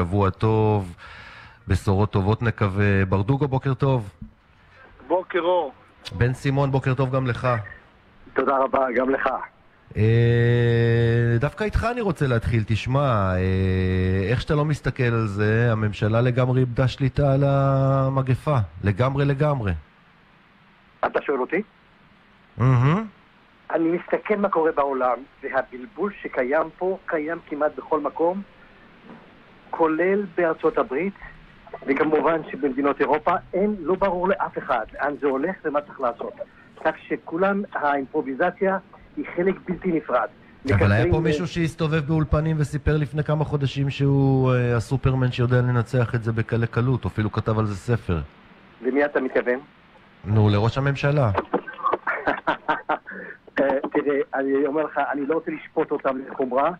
שבוע טוב, בשורות טובות נקווה. ברדוגו, בוקר טוב. בוקר אור. בן סימון, בוקר טוב גם לך. תודה רבה, גם לך. אה, דווקא איתך אני רוצה להתחיל. תשמע, אה, איך שאתה לא מסתכל על זה, הממשלה לגמרי איבדה שליטה על המגפה. לגמרי לגמרי. אתה שואל אותי? אני מסתכל מה קורה בעולם, והבלבול שקיים פה קיים כמעט בכל מקום, כולל בארצות הברית, וכמובן שבמדינות אירופה אין, לא ברור לאף אחד לאן זה הולך ומה צריך לעשות. כך שכולם, האימפרוביזציה היא חלק בלתי נפרד. אבל היה פה מישהו שהסתובב באולפנים וסיפר לפני כמה חודשים שהוא אה, הסופרמן שיודע לנצח את זה בקלי קלות, אפילו כתב על זה ספר. למי אתה מתכוון? נו, לראש הממשלה. אה, תראה, אני אומר לך, אני לא רוצה לשפוט אותם לחומרה.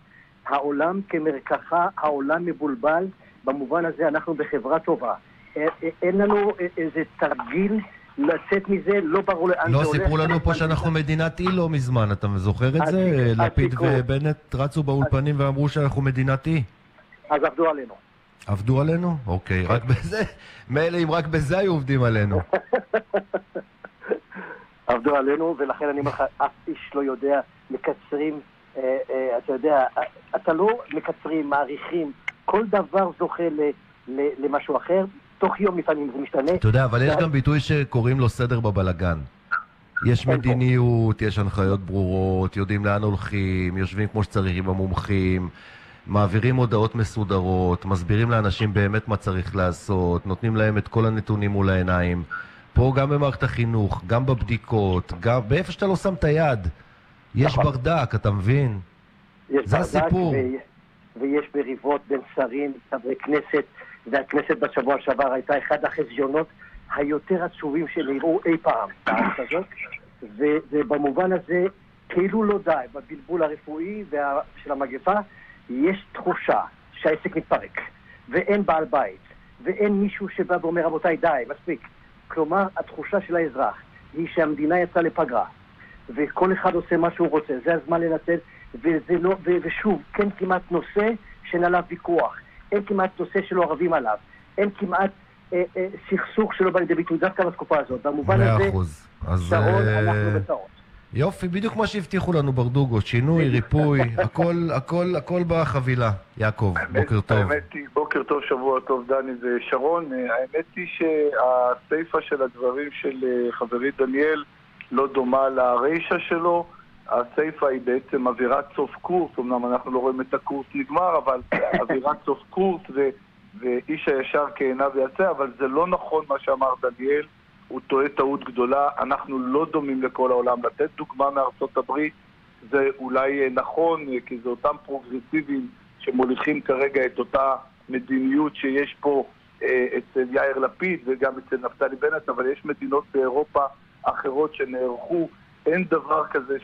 העולם כמרקחה, העולם מבולבל. במובן הזה אנחנו בחברה טובה. אה, אה, אין לנו איזה תרגיל לצאת מזה, לא ברור לאן לא, זה הולך. סיפרו לנו פה שאנחנו מדינת אי לא מזמן, אתה זוכר את זה? לפיד. ובנט רצו באולפנים ואמרו שאנחנו מדינת אי. אז עבדו עלינו. עבדו עלינו? אוקיי, רק בזה, מילא אם רק בזה היו עובדים עלינו. עבדו עלינו, ולכן אני אומר לך, אף איש לא יודע, מקצרים, אתה יודע, אה, אתה לא מקצרים, מעריכים, כל דבר זוכה ל, ל, למשהו אחר, תוך יום לפעמים זה משתנה. אתה יודע, אבל יש גם ביטוי שקוראים לו סדר בבלגן. יש אין פה. מדיניות, יש הנחיות ברורות, יודעים לאן הולכים, יושבים כמו שצריך עם המומחים, מעבירים הודעות מסודרות, מסבירים לאנשים באמת מה צריך לעשות, נותנים להם את כל הנתונים מול העיניים. פה גם במערכת החינוך, גם בבדיקות, גם באיפה שאתה לא שם את היד. יש נכון. ברדק, אתה מבין? יש זה ברדק הסיפור. ו- ויש מריבות בין שרים, חברי כנסת, והכנסת בשבוע שעבר הייתה אחד החזיונות היותר עצובים שנראו אי פעם בארץ הזאת, ו- ובמובן הזה, כאילו לא די, בבלבול הרפואי וה- של המגפה, יש תחושה שהעסק מתפרק, ואין בעל בית, ואין מישהו שבא ואומר, רבותיי, די, מספיק. כלומר, התחושה של האזרח היא שהמדינה יצאה לפגרה, וכל אחד עושה מה שהוא רוצה, זה הזמן לנצל, וזה לא, ו, ושוב, כן כמעט נושא שאין עליו ויכוח, אין כמעט נושא שלא רבים עליו, אין כמעט אה, אה, סכסוך שלא בא לידי ביטוי דווקא בתקופה הזאת. במובן הזה, אחוז. אז שרון, אה, אנחנו בצרות. יופי, בדיוק מה שהבטיחו לנו ברדוגו, שינוי, ריפוי, הכל, הכל, הכל בחבילה. יעקב, בוקר טוב. האמת היא, בוקר טוב, שבוע טוב, דני ושרון. אה, האמת היא שהסיפה של הדברים של אה, חברי דניאל לא דומה לרישה שלו. הסיפה היא בעצם אווירת סוף קורס, אמנם אנחנו לא רואים את הקורס נגמר, אבל אווירת סוף קורס ו, ואיש הישר כעיניו יעשה, אבל זה לא נכון מה שאמר דניאל, הוא טועה טעות גדולה, אנחנו לא דומים לכל העולם. לתת דוגמה מארצות הברית זה אולי אה, נכון, אה, כי זה אותם פרוגרסיבים שמוליכים כרגע את אותה מדיניות שיש פה אה, אצל יאיר לפיד וגם אצל נפתלי בנט, אבל יש מדינות באירופה אחרות שנערכו, אין דבר כזה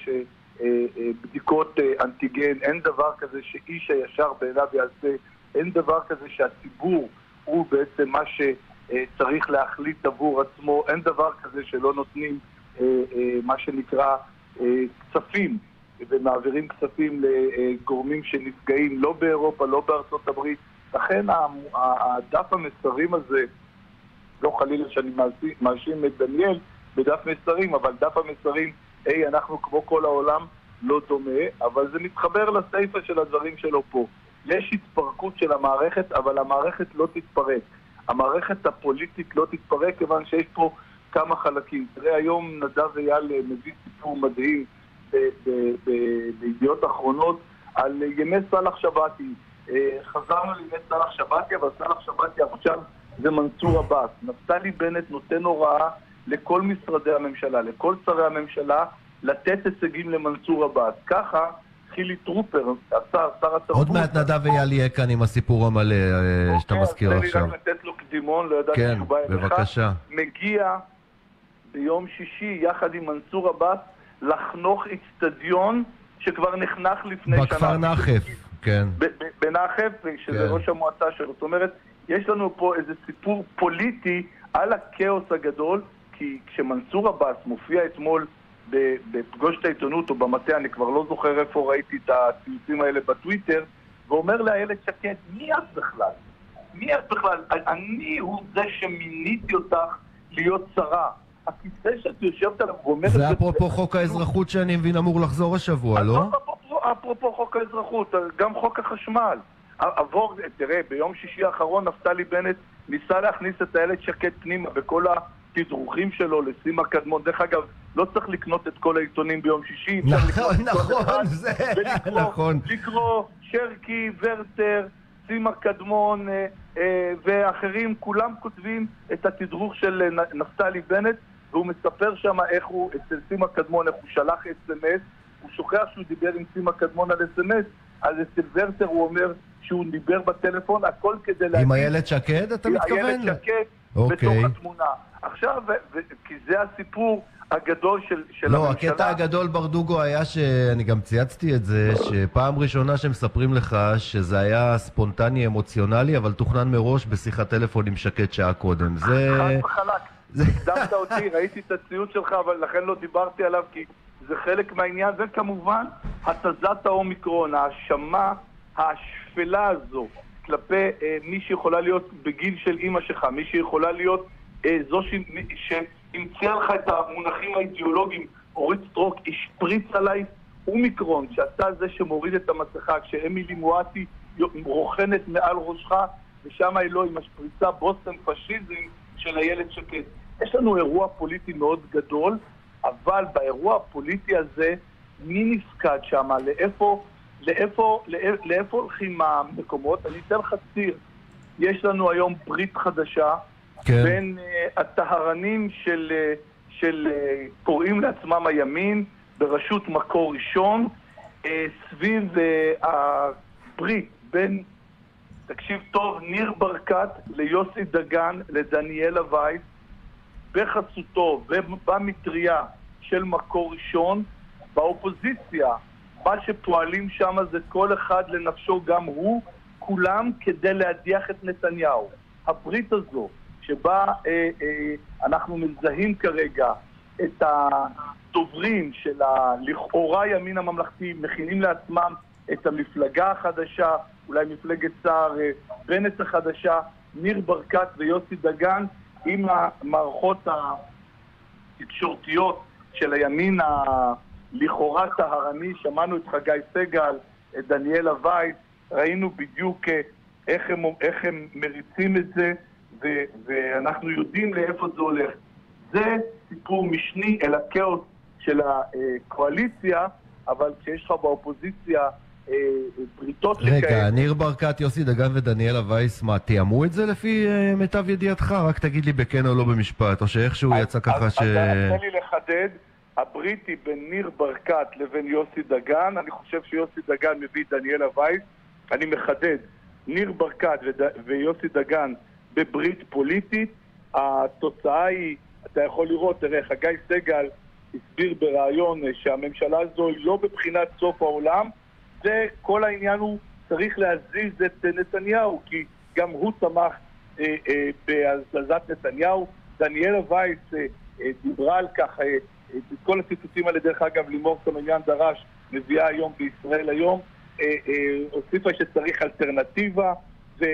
שבדיקות אנטיגן, אין דבר כזה שאיש הישר בעיניו יעשה, אין דבר כזה שהציבור הוא בעצם מה שצריך להחליט עבור עצמו, אין דבר כזה שלא נותנים אה, אה, מה שנקרא אה, כספים ומעבירים כספים לגורמים שנפגעים לא באירופה, לא בארצות הברית. לכן הדף המסרים הזה, לא חלילה שאני מאשי- מאשים את דניאל בדף מסרים, אבל דף המסרים, היי, אנחנו כמו כל העולם, לא דומה, אבל זה מתחבר לסיפה של הדברים שלו פה. יש התפרקות של המערכת, אבל המערכת לא תתפרק. המערכת הפוליטית לא תתפרק, כיוון שיש פה כמה חלקים. תראה, היום נדב אייל אה, מביא סיפור מדהים ב- בידיעות אחרונות על אה, ימי סאלח שבתי. אה, חזרנו לימי סאלח שבתי, אבל סאלח שבתי עכשיו זה מנסור עבאס. נפתלי בנט נותן הוראה לכל משרדי הממשלה, לכל שרי הממשלה, לתת הישגים למנסור עבאס. ככה חילי טרופר, השר, שר התרבות... עוד מעט נדב אייל יהיה כאן עם הסיפור המלא אה, שאתה אוקיי, מזכיר אז תן עכשיו. לי רק לתת לו קדימון, לא ידעתי כן, שהוא בא אליך. בבקשה. מגיע ביום שישי יחד עם מנסור עבאס לחנוך איצטדיון שכבר נחנך לפני שנה. בכפר נחף, כן. בנחף, שזה כן. ראש המועצה שלו. זאת אומרת, יש לנו פה איזה סיפור פוליטי על הכאוס הגדול, כי כשמנסור עבאס מופיע אתמול בפגוש את העיתונות או במטה, אני כבר לא זוכר איפה ראיתי את הציוצים האלה בטוויטר, ואומר לאיילת שקד, מי את בכלל? מי את בכלל? אני הוא זה שמיניתי אותך להיות שרה. הכיסא שאת יושבת עליו ואומרת... זה אפרופו חוק האזרחות שאני מבין אמור לחזור השבוע, לא? אפרופו חוק האזרחות, גם חוק החשמל. עבור, תראה, ביום שישי האחרון נפתלי בנט ניסה להכניס את איילת שקד פנימה בכל התדרוכים שלו לסימה קדמון. דרך אגב, לא צריך לקנות את כל העיתונים ביום שישי. נכון, נכון, זה נכון. לקרוא שרקי, ורטר, סימה קדמון אה, אה, ואחרים, כולם כותבים את התדרוך של אה, נפתלי בנט, והוא מספר שם איך הוא, אצל סימה קדמון, איך הוא שלח אס.אם.אס, הוא שוכח שהוא דיבר עם סימה קדמון על אס.אם.אס, אז אצל ורטר הוא אומר שהוא דיבר בטלפון, הכל כדי להגיד... עם איילת שקד, אתה מתכוון? איילת שקד אוקיי. בתוך התמונה. עכשיו, כי זה הסיפור הגדול של, של לא, הממשלה. לא, הקטע הגדול ברדוגו היה שאני גם צייצתי את זה, שפעם ראשונה שמספרים לך שזה היה ספונטני אמוציונלי, אבל תוכנן מראש בשיחת טלפון עם שקד שעה קודם. זה... חד וחלק. הקדמת אותי, ראיתי את הציוץ שלך, אבל לכן לא דיברתי עליו, כי זה חלק מהעניין. וכמובן, התזת האומיקרון, ההאשמה השפלה הזו כלפי אה, מי שיכולה להיות בגיל של אימא שלך, מי שיכולה להיות זו ש... שהמציאה לך את המונחים האידיאולוגיים, אורית סטרוק השפריץ עליי אומיקרון, שאתה זה שמוריד את המסכה, כשאמילי מואטי רוכנת מעל ראשך, ושם היא לא עם השפריצה בוסטון פשיזם של איילת שקד. יש לנו אירוע פוליטי מאוד גדול, אבל באירוע הפוליטי הזה, מי נפקד שם? לאיפה, לאיפה, לאיפה, לאיפה הולכים המקומות? אני אתן לך ציר. יש לנו היום ברית חדשה כן. בין uh, הטהרנים של, uh, של uh, קוראים לעצמם הימין בראשות מקור ראשון uh, סביב uh, הברית בין, תקשיב טוב, ניר ברקת ליוסי דגן לדניאלה וייס בחסותו ובמטריה של מקור ראשון באופוזיציה. מה שפועלים שם זה כל אחד לנפשו גם הוא, כולם כדי להדיח את נתניהו. הברית הזו שבה אה, אה, אנחנו מזהים כרגע את הדוברים של הלכאורה ימין הממלכתי, מכינים לעצמם את המפלגה החדשה, אולי מפלגת סער אה, בנט החדשה, ניר ברקת ויוסי דגן, עם המערכות התקשורתיות של הימין הלכאורה טהרני, שמענו את חגי סגל, את דניאלה וייס, ראינו בדיוק איך הם, איך הם מריצים את זה, ו- ואנחנו יודעים לאיפה זה הולך. זה סיפור משני אל הכאוס של הקואליציה, אבל כשיש לך באופוזיציה אה, בריתות שכאלה... רגע, ניר ברקת, יוסי דגן ודניאלה וייס, מה, תיאמו את זה לפי אה, מיטב ידיעתך? רק תגיד לי בכן או לא במשפט, או שאיכשהו יצא ככה ש... אז תן לי לחדד, הברית היא בין ניר ברקת לבין יוסי דגן, אני חושב שיוסי דגן מביא את דניאלה וייס, אני מחדד, ניר ברקת ויוסי דגן בברית פוליטית. התוצאה היא, אתה יכול לראות, תראה, חגי סגל הסביר בריאיון שהממשלה הזו היא לא בבחינת סוף העולם, זה, כל העניין הוא, צריך להזיז את נתניהו, כי גם הוא תמך אה, אה, בהזזת נתניהו. דניאלה וייס אה, אה, דיברה על כך, אה, את כל הציטוטים האלה, דרך אגב, לימור סמניאן דרש, מביאה היום בישראל היום, אה, אה, הוסיפה שצריך אלטרנטיבה, ו,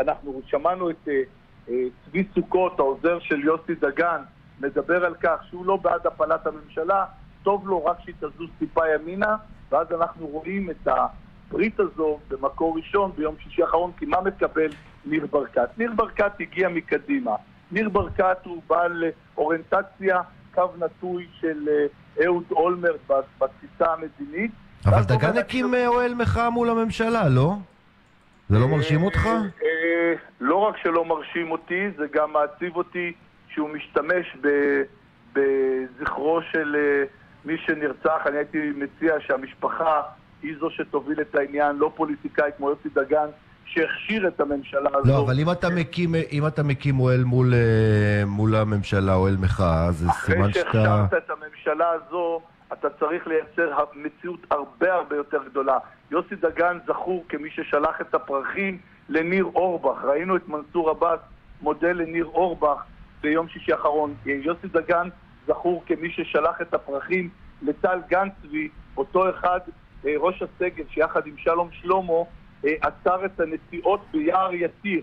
אנחנו שמענו את אה, אה, צבי סוכות, העוזר של יוסי דגן, מדבר על כך שהוא לא בעד הפלת הממשלה, טוב לו רק שהיא תזוז טיפה ימינה, ואז אנחנו רואים את הברית הזו במקור ראשון ביום שישי האחרון, כי מה מקבל ניר ברקת? ניר ברקת הגיע מקדימה. ניר ברקת הוא בעל אוריינטציה, קו נטוי של אה, אהוד אולמרט בתפיסה המדינית. אבל דגן הקים אוהל מחאה מול הממשלה, לא? זה לא מרשים אותך? לא רק שלא מרשים אותי, זה גם מעציב אותי שהוא משתמש בזכרו של אה, מי שנרצח. אני הייתי מציע שהמשפחה היא זו שתוביל את העניין, לא פוליטיקאי כמו יוסי דגן, שהכשיר את הממשלה הזו. לא, אבל אם אתה מקים, אם אתה מקים אוהל מול, אה, מול הממשלה, אוהל מחאה, זה סימן שאתה... אחרי שהכשירת את הממשלה הזו, אתה צריך לייצר מציאות הרבה הרבה יותר גדולה. יוסי דגן זכור כמי ששלח את הפרחים לניר אורבך. ראינו את מנסור עבאס מודה לניר אורבך ביום שישי האחרון. יוסי דגן זכור כמי ששלח את הפרחים לטל גנצבי, אותו אחד, אה, ראש הסגל, שיחד עם שלום שלמה אה, עצר את הנסיעות ביער יתיר,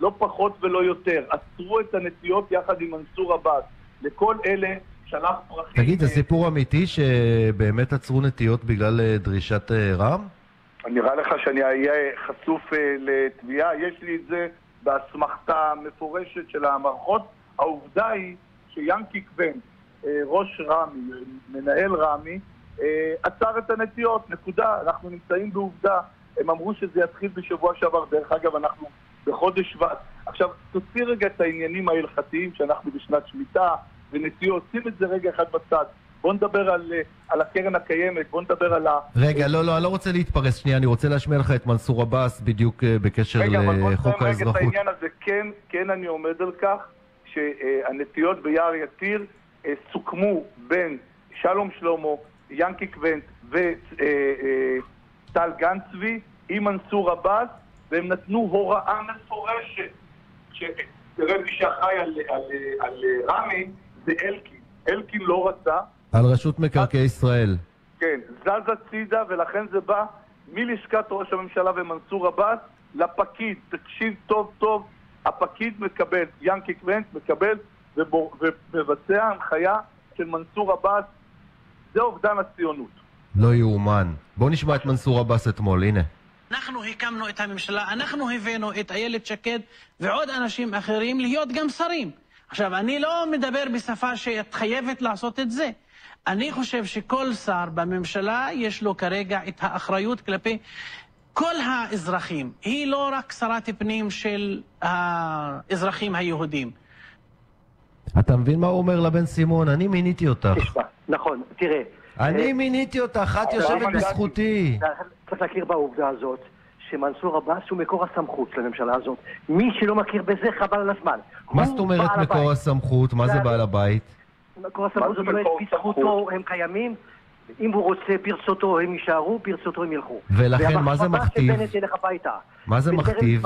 לא פחות ולא יותר. עצרו את הנסיעות יחד עם מנסור עבאס. לכל אלה שלח פרחים... תגיד, זה סיפור אמיתי שבאמת עצרו נטיות בגלל אה, דרישת אה, רע"מ? נראה לך שאני אהיה חשוף אה, לתביעה? יש לי את זה באסמכתה מפורשת של המערכות. העובדה היא שיאנקי אה, ראש רמ"י, מנהל רמ"י, אה, עצר את הנטיות, נקודה. אנחנו נמצאים בעובדה. הם אמרו שזה יתחיל בשבוע שעבר. דרך אגב, אנחנו בחודש שבט. עכשיו, תוציא רגע את העניינים ההלכתיים שאנחנו בשנת שמיטה ונטיות, שים את זה רגע אחד בצד. בוא נדבר על, אה, על הקרן הקיימת, בוא נדבר על ה... רגע, לא, לא, אני לא רוצה להתפרס שנייה, אני רוצה להשמיע לך את מנסור עבאס בדיוק אה, בקשר רגע, אבל בוא לחוק נסיים רגע את האזרחות. העניין הזה. כן, כן אני עומד על כך שהנטיות ביער יתיר אה, סוכמו בין שלום שלמה, ינקי קוונט וטל גן צבי עם מנסור עבאס, והם נתנו הוראה מפורשת. תראה, מי שאחראי על, על, על, על רמי זה אלקין. אלקין לא רצה, על רשות מקרקעי ישראל. כן, זז הצידה, ולכן זה בא מלשכת ראש הממשלה ומנסור עבאס לפקיד. תקשיב טוב טוב, הפקיד מקבל, ינקי קוונט מקבל ומבצע הנחיה של מנסור עבאס. זה אובדן הציונות. לא יאומן. בואו נשמע את מנסור עבאס אתמול, הנה. אנחנו הקמנו את הממשלה, אנחנו הבאנו את איילת שקד ועוד אנשים אחרים להיות גם שרים. עכשיו, אני לא מדבר בשפה שאת חייבת לעשות את זה. אני חושב שכל שר בממשלה יש לו כרגע את האחריות כלפי כל האזרחים. היא לא רק שרת פנים של האזרחים היהודים. אתה מבין מה הוא אומר לבן סימון? אני מיניתי אותך. תשמע, נכון, תראה. אני אה, מיניתי אותך, את אבל יושבת. בזכותי. צריך להכיר בעובדה הזאת שמנסור עבאס הוא מקור הסמכות של הממשלה הזאת. מי שלא מכיר בזה, חבל על הזמן. מה זאת אומרת מקור הבית. הסמכות? מה זה בעל הבית? מקור הסמכות זאת אומרת, בזכותו? הם קיימים, אם הוא רוצה ברצותו הם יישארו, ברצותו הם ילכו. ולכן, מה זה מכתיב? מה זה מכתיב?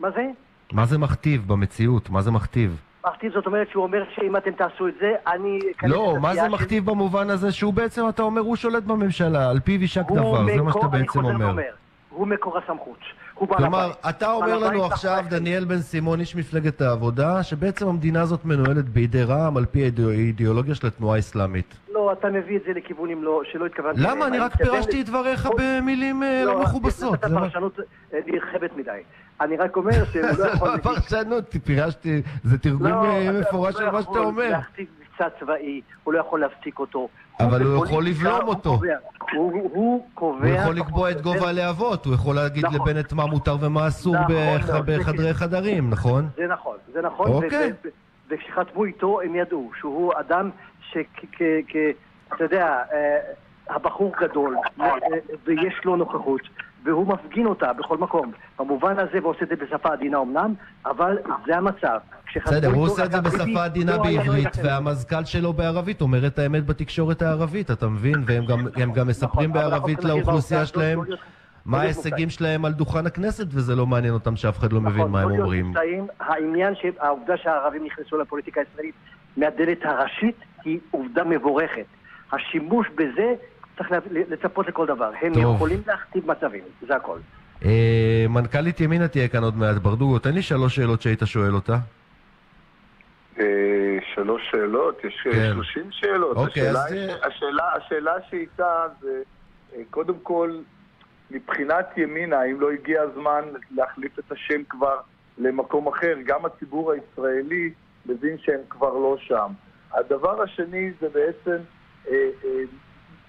מה זה? מה זה מכתיב במציאות? מה זה מכתיב? מכתיב זאת אומרת שהוא אומר שאם אתם תעשו את זה, אני... לא, מה זה. מכתיב במובן הזה שהוא בעצם, אתה אומר, הוא שולט בממשלה, על פיו יישק דבר, זה מה שאתה אני בעצם חוזר אומר. הוא מקור הסמכות. הוא בעל כלומר, הבית. אתה אומר לנו עכשיו, דניאל בן סימון, איש מפלגת העבודה, שבעצם המדינה הזאת מנוהלת בידי רע"מ על פי האידיאולוגיה של התנועה האסלאמית. לא, אתה מביא את זה לכיוונים לא, שלא התכוונתי. למה? אני רק פירשתי את דבריך לא, במילים אה, לא מכובסות. אתה זה מה- פרשנות אה, נרחבת מדי. אני רק אומר שהוא לא יכול... פרשנות, פירשתי, זה תרגום לא, אה, מפורש הוא של לא מה שאתה יכול אומר. להכתיב מבצע צבאי, הוא לא יכול להפסיק אותו. אבל הוא יכול לבלום הוא אותו. הוא הוא קובע... הוא יכול לקבוע את גובה הלהבות, הוא יכול להגיד נכון. לבנט מה מותר ומה אסור נכון מאוד, בחדרי חדרים, נכון? זה נכון, זה נכון. אוקיי. וכשחתמו איתו הם ידעו שהוא אדם שכ... אתה יודע, אה, הבחור גדול, אה, ויש לו נוכחות, והוא מפגין אותה בכל מקום. במובן הזה, ועושה את זה בשפה עדינה אמנם, אבל זה המצב. בסדר, הוא עושה את זה בשפה עדינה לא בעברית. והמזכ"ל שלו בערבית אומר את האמת בתקשורת הערבית, אתה מבין? והם גם- מספרים נכון, בערבית לאוכלוסייה שלהם לא מה לא ההישגים שלהם על דוכן הכנסת, וזה לא מעניין אותם שאף אחד לא מבין נכון, מה הם אומרים. העניין שהעובדה שהערבים נכנסו לפוליטיקה הישראלית מהדלת הראשית היא עובדה מבורכת. השימוש בזה צריך לצפות לכל דבר. הם טוב. יכולים להכתיב מצבים, זה הכל. אה, מנכ"לית ימינה תהיה כאן עוד מעט. ברדוגו, תן לי שלוש שאלות שהיית שואל אותה. אה, שלוש שאלות, יש אה, כן. 30 שאלות. אוקיי, השאלה, אז, השאלה, השאלה שאיתה זה, אה, קודם כל, מבחינת ימינה, האם לא הגיע הזמן להחליף את השם כבר למקום אחר? גם הציבור הישראלי מבין שהם כבר לא שם. הדבר השני זה בעצם אה, אה,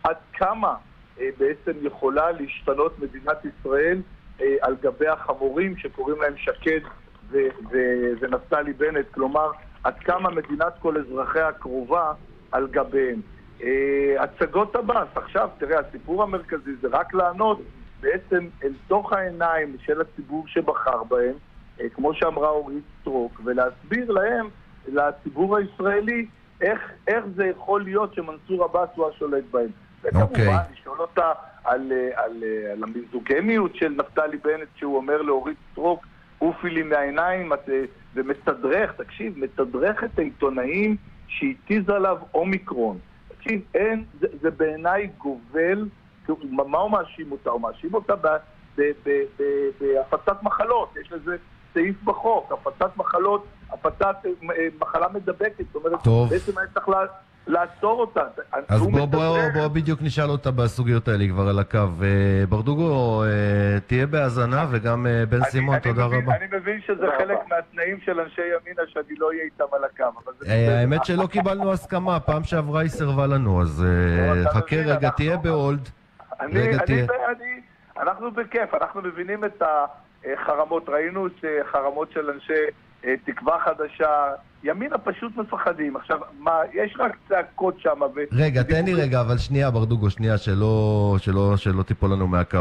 עד כמה אה, בעצם יכולה להשתנות מדינת ישראל אה, על גבי החמורים שקוראים להם שקד ונפתלי בנט, כלומר, עד כמה מדינת כל אזרחיה הקרובה על גביהם. אה, הצגות עבאס, עכשיו, תראה, הסיפור המרכזי זה רק לענות בעצם אל תוך העיניים של הציבור שבחר בהם, כמו שאמרה אורית סטרוק, ולהסביר להם, לציבור הישראלי, איך, איך זה יכול להיות שמנסור עבאס הוא השולט בהם. וכמובן, אוקיי. לשאול אותה על, אה, על, אה, על המיזוגניות של נפתלי בנט, שהוא אומר לאורית סטרוק, עופי לי מהעיניים, את, אה, ומתדרך, תקשיב, מתדרך את העיתונאים שהתיז עליו אומיקרון. תקשיב, אין, זה, זה בעיניי גובל, מה הוא מאשים אותה? הוא מאשים אותה בהפצת מחלות, יש לזה סעיף בחוק, הפצת מחלות, הפצת מחלה מדבקת, זאת אומרת, טוב. בעצם היה צריך לעצור אותה. אז בוא, בוא, בוא בדיוק נשאל אותה בסוגיות האלה, היא כבר על הקו. אה, ברדוגו, אה, תהיה בהאזנה, וגם אה, בן אני- סימון, אני תודה מבין- רבה. אני מבין שזה חלק. מהתנאים של אנשי ימינה שאני לא אהיה איתם על הקו, אבל זה אה, בסדר. האמת שלא קיבלנו הסכמה, פעם שעברה היא סירבה לנו, אז אה, לא, חכה מבין, רגע, אנחנו- תהיה בהולד. אני, רגע, אני, תהיה. אני, אנחנו בכיף, אנחנו מבינים את החרמות, ראינו שחרמות של אנשי תקווה חדשה, ימינה פשוט מפחדים. עכשיו, מה, יש רק צעקות שם. ו- רגע, תן לי רגע, אבל שנייה, ברדוגו, שנייה, שלא, שלא, שלא תיפול לנו מהקו.